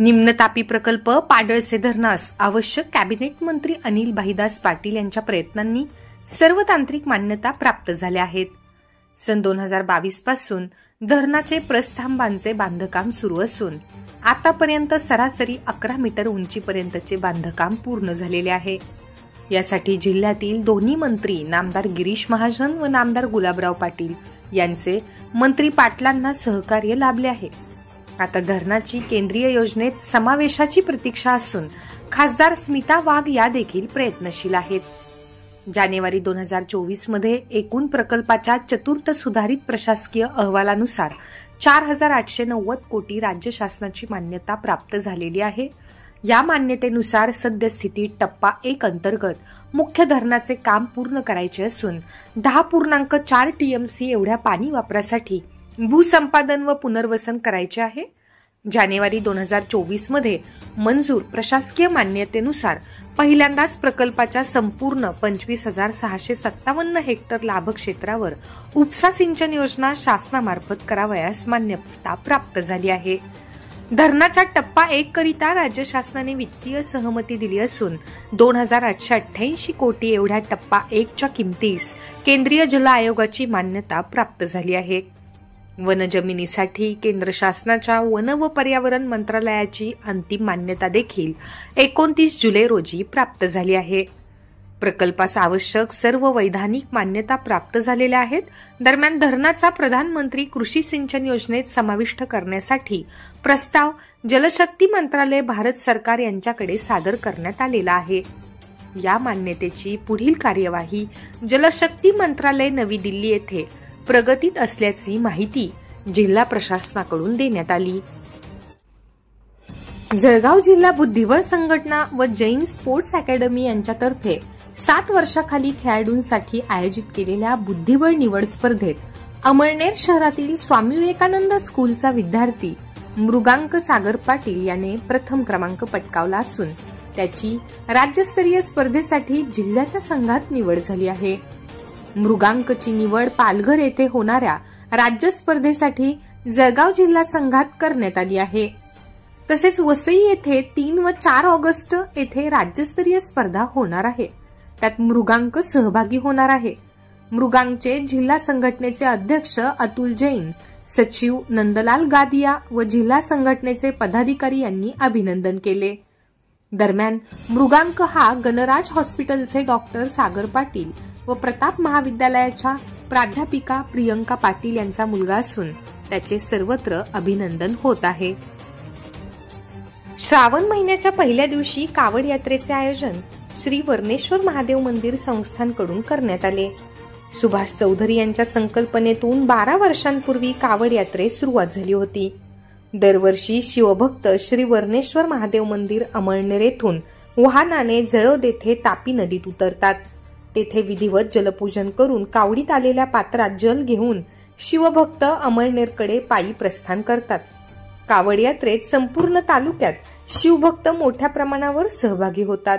निम्नतापी प्रकल्प पाडळसे धरणास आवश्यक कॅबिनेट मंत्री अनिल भाईदास पाटील यांच्या प्रयत्नांनी सर्व तांत्रिक मान्यता प्राप्त झाल्या आहेत. सन दोन हजार बावीसपासून धरणाचे प्रस्थांबांचे बांधकाम सुरू असून आतापर्यंत सरासरी अकरा मीटर उंचीपर्यंतचे बांधकाम पूर्ण झालेले आहे. यासाठी जिल्ह्यातील दोन्ही मंत्री नामदार गिरीश महाजन व नामदार गुलाबराव पाटील यांचे मंत्री पाटलांना सहकार्य लाभले आहे. आता धरणाची केंद्रीय योजनेत समावेशाची प्रतीक्षा असून खासदार स्मिता वाघ या देखील प्रयत्नशील आहेत. जानेवारी दोन हजार चोवीसमध्ये एकूण प्रकल्पाच्या चतुर्थ सुधारित प्रशासकीय अहवालानुसार चार हजार आठशे नव्वद कोटी राज्य शासनाची मान्यता प्राप्त झालेली आहे. या मान्यतेनुसार सद्यस्थिती टप्पा एक अंतर्गत मुख्य धरणाचे काम पूर्ण करायचे असून दहा पूर्णांक चार टीएमसी एवढ्या पाणी वापरासाठी भूसंपादन व पुनर्वसन करायचे आहे. जानेवारी दोन हजार चोवीसमध्ये मंजूर प्रशासकीय मान्यतेनुसार पहिल्यांदाच प्रकल्पाच्या संपूर्ण पंचवीस हजार सहाशे सत्तावन्न हेक्टर लाभ क्षेत्रावर उपसा सिंचन योजना शासनामार्फत करावयास मान्यता प्राप्त झाली आहे. धरणाच्या टप्पा एक करिता राज्य शासनाने वित्तीय सहमती दिली असून दोन हजार आठशे अठ्ठ्याऐंशी कोटी एवढ्या टप्पा एकच्या किमतीस केंद्रीय जल आयोगाची मान्यता प्राप्त झाली आहे. वन जमिनीसाठी केंद्र शासनाच्या वन व पर्यावरण मंत्रालयाची अंतिम मान्यता देखील एकोणतीस जुलै रोजी प्राप्त झाली आहे. प्रकल्पास आवश्यक सर्व वैधानिक मान्यता प्राप्त झालेल्या आहेत. दरम्यान धरणाचा प्रधानमंत्री कृषी सिंचन योजनेत समाविष्ट करण्यासाठी प्रस्ताव जलशक्ती मंत्रालय भारत सरकार यांच्याकडे सादर करण्यात आलेला आहे. या मान्यतेची पुढील कार्यवाही जलशक्ती मंत्रालय नवी दिल्ली येथे प्रगतीत असल्याची माहिती जिल्हा प्रशासनाकडून देण्यात आली. जळगाव जिल्हा बुद्धिबळ संघटना व जैन स्पोर्ट्स अकॅडमी यांच्यातर्फे सात वर्षाखाली खेळाडूंसाठी आयोजित केलेल्या बुद्धिबळ निवड स्पर्धेत अमळनेर शहरातील स्वामी विवेकानंद स्कूलचा विद्यार्थी मृगांक सागर पाटील याने प्रथम क्रमांक पटकावला असून त्याची राज्यस्तरीय स्पर्धेसाठी जिल्ह्याच्या संघात निवड झाली आहे. मृगांकची निवड पालघर येथे होणाऱ्या राज्य स्पर्धेसाठी जळगाव जिल्हा संघात करण्यात आली आहे. तसेच वसई येथे तीन व चार ऑगस्ट येथे राज्यस्तरीय स्पर्धा होणार आहे. त्यात मृगांक सहभागी होणार आहे. मृगांकचे जिल्हा संघटनेचे अध्यक्ष अतुल जैन सचिव नंदलाल गादिया व जिल्हा संघटनेचे पदाधिकारी यांनी अभिनंदन केले. दरम्यान मृगांक हा गणराज हॉस्पिटलचे डॉक्टर सागर पाटील व प्रताप महाविद्यालयाच्या प्राध्यापिका प्रियंका पाटील यांचा मुलगा असून त्याचे सर्वत्र अभिनंदन होत आहे. श्रावण महिन्याच्या पहिल्या दिवशी कावड यात्रेचे आयोजन श्री वर्णेश्वर महादेव मंदिर संस्थांकडून करण्यात आले. सुभाष चौधरी यांच्या संकल्पनेतून बारा वर्षांपूर्वी कावड यात्रेस सुरुवात झाली होती. दरवर्षी शिवभक्त श्री वर्णेश्वर महादेव मंदिर अमळनेर येथून वाहनाने जळोद येथे तापी नदीत उतरतात. तेथे विधिवत जलपूजन करून कावडीत आलेल्या पात्रात जल घेऊन शिवभक्त अमळनेरकडे पायी प्रस्थान करतात. कावड यात्रेत संपूर्ण तालुक्यात शिवभक्त मोठ्या प्रमाणावर सहभागी होतात.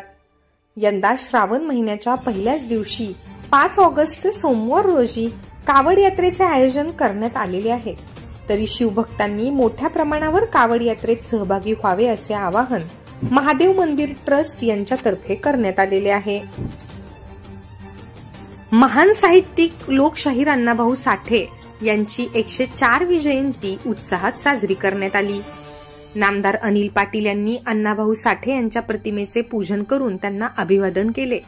यंदा श्रावण महिन्याच्या पहिल्याच दिवशी पाच ऑगस्ट सोमवार रोजी कावड यात्रेचे आयोजन करण्यात आलेले आहे. तरी शिवभक्तांनी मोठ्या प्रमाणावर कावड यात्रेत सहभागी व्हावे असे आवाहन महादेव मंदिर ट्रस्ट यांच्यातर्फे करण्यात आलेले आहे. महान साहित्यिक लोकशाहीर अण्णाभाऊ साठे यांची एकशे चारवी जयंती उत्साहात साजरी करण्यात आली. नामदार अनिल पाटील यांनी अण्णाभाऊ साठे यांच्या प्रतिमेचे पूजन करून त्यांना अभिवादन केले.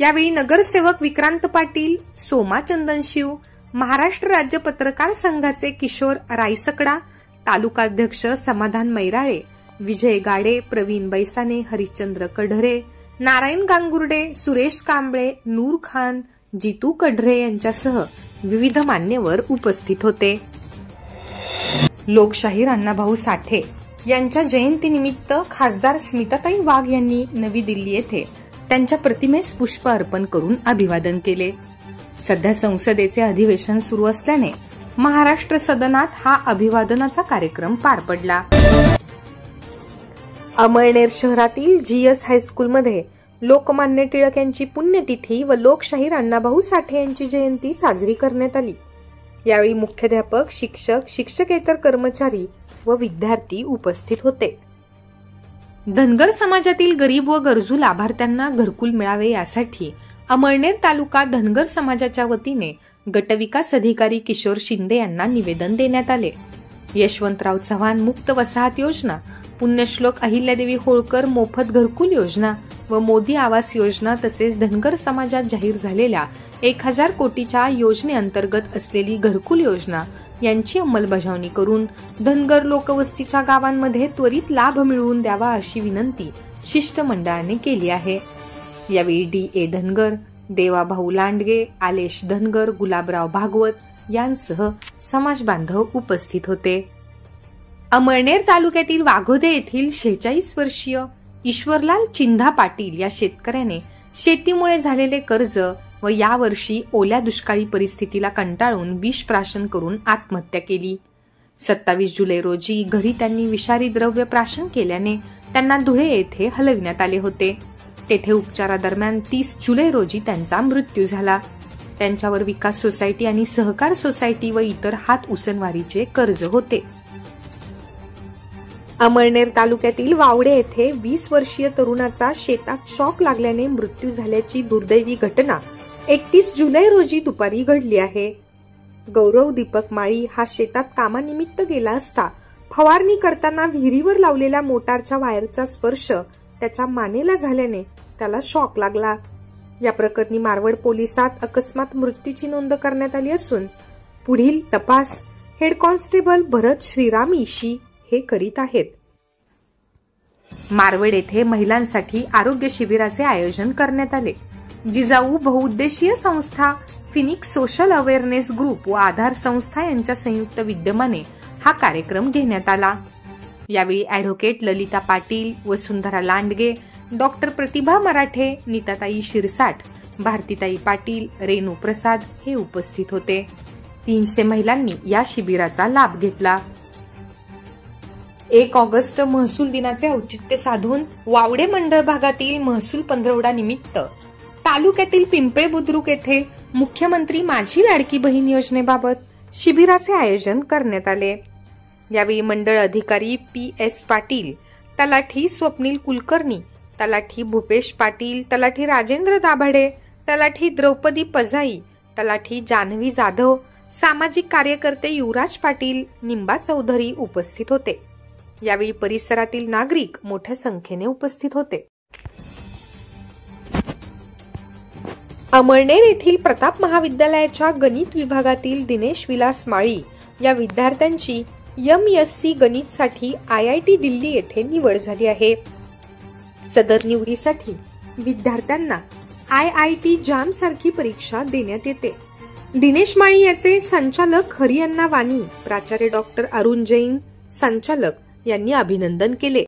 यावेळी नगरसेवक विक्रांत पाटील सोमा चंदनशिव महाराष्ट्र राज्य पत्रकार संघाचे किशोर रायसकडा तालुकाध्यक्ष समाधान मैराळे विजय गाडे प्रवीण बैसाने हरिश्चंद्र कढरे नारायण गांगुर्डे सुरेश कांबळे नूर खान जितू कढरे यांच्यासह विविध मान्यवर उपस्थित होते. लोकशाहीर अण्णाभाऊ साठे यांच्या जयंतीनिमित्त खासदार स्मिताताई वाघ यांनी नवी दिल्ली येथे त्यांच्या प्रतिमेस पुष्प अर्पण करून अभिवादन केले. सध्या संसदेचे अधिवेशन सुरू असल्याने महाराष्ट्र सदनात हा अभिवादनाचा कार्यक्रम पार पडला. अमळनेर शहरातील जीएस हायस्कूलमध्ये लोकमान्य टिळक यांची पुण्यतिथी व लोकशाहीर अण्णाभाऊ साठे यांची जयंती साजरी करण्यात आली. यावेळी मुख्याध्यापक शिक्षक शिक्षकेतर कर्मचारी व विद्यार्थी उपस्थित होते. धनगर समाजातील गरीब व गरजू लाभार्थ्यांना घरकुल मिळावे यासाठी अमळनेर तालुका धनगर समाजाच्या वतीने गटविकास अधिकारी किशोर शिंदे यांना निवेदन देण्यात आले. यशवंतराव चव्हाण मुक्त वसाहत योजना पुण्यश्लोक अहिल्यादेवी होळकर मोफत घरकुल योजना व मोदी आवास योजना तसेच धनगर समाजात जाहीर झालेल्या एक हजार कोटीच्या योजनेअंतर्गत असलेली घरकुल योजना यांची अंमलबजावणी करून धनगर लोकवस्तीच्या गावांमध्ये त्वरित लाभ मिळवून द्यावा अशी विनंती शिष्टमंडळाने केली आहे. यावेळी डी ए धनगर देवाभाऊ लांडगे आलेश धनगर गुलाबराव भागवत यांसह समाज बांधव उपस्थित होते. अमळनेर तालुक्यातील वाघोदे येथील शेहेचाळीस वर्षीय ईश्वरलाल चिंधा पाटील या शेतकऱ्याने शेतीमुळे झालेले कर्ज व यावर्षी ओल्या दुष्काळी परिस्थितीला कंटाळून विष प्राशन करून आत्महत्या केली. सत्तावीस जुलै रोजी घरी त्यांनी विषारी द्रव्य प्राशन केल्याने त्यांना धुळे येथे हलविण्यात आले होते. तेथे उपचारादरम्यान तीस जुलै रोजी त्यांचा मृत्यू झाला. त्यांच्यावर विकास सोसायटी आणि सहकार सोसायटी व इतर हात उसनवारीचे कर्ज होते. अमळनेर तालुक्यातील वावडे येथे वीस वर्षीय तरुणाचा शेतात शॉक लागल्याने मृत्यू झाल्याची दुर्दैवी घटना एकतीस जुलै रोजी दुपारी घडली आहे. गौरव दीपक माळी हा शेतात कामानिमित्त गेला असता फवारणी करताना विहिरीवर लावलेल्या मोटारच्या वायरचा स्पर्श त्याच्या मानेला झाल्याने त्याला शॉक लागला. या प्रकरणी मारवड पोलिसात अकस्मात मृत्यूची नोंद करण्यात आली असून पुढील तपास हेड कॉन्स्टेबल भरत श्रीराम इशी हे करीत आहेत. मारवड येथे महिलांसाठी आरोग्य शिबिराचे आयोजन करण्यात आले जिजाऊ बहुउद्देशीय संस्था फिनिक्स सोशल अवेअरनेस ग्रुप व आधार संस्था यांच्या संयुक्त विद्यमाने हा कार्यक्रम घेण्यात आला. यावेळी अॅडव्होकेट ललिता पाटील वसुंधरा लांडगे डॉक्टर प्रतिभा मराठे नीताताई शिरसाट भारतीताई पाटील रेणू प्रसाद हे उपस्थित होते. तीनशे महिलांनी या शिबिराचा लाभ घेतला. एक ऑगस्ट महसूल दिनाचे औचित्य साधून वावडे मंडळ भागातील महसूल पंधरवडा निमित्त तालुक्यातील पिंपळे बुद्रुक येथे मुख्यमंत्री माझी लाडकी बहीण योजनेबाबत शिबिराचे आयोजन करण्यात आले. यावेळी मंडळ अधिकारी पी एस पाटील तलाठी स्वप्नील कुलकर्णी तलाठी भूपेश पाटील तलाठी राजेंद्र दाभाडे तलाठी द्रौपदी पजाई तलाठी जान्हवी जाधव सामाजिक कार्यकर्ते युवराज पाटील निंबा चौधरी उपस्थित होते. यावेळी परिसरातील नागरिक मोठ्या संख्येने उपस्थित होते. अमळनेर येथील प्रताप महाविद्यालयाच्या गणित विभागातील दिनेश विलास माळी या विद्यार्थ्यांची एम एस सी गणित साठी आय आय टी दिल्ली येथे निवड झाली आहे. सदर निवडीसाठी विद्यार्थ्यांना आय आय टी जाम सारखी परीक्षा देण्यात येते. दिनेश माळी याचे संचालक हरियन्ना वाणी प्राचार्य डॉक्टर अरुण जैन संचालक यांनी अभिनंदन केले.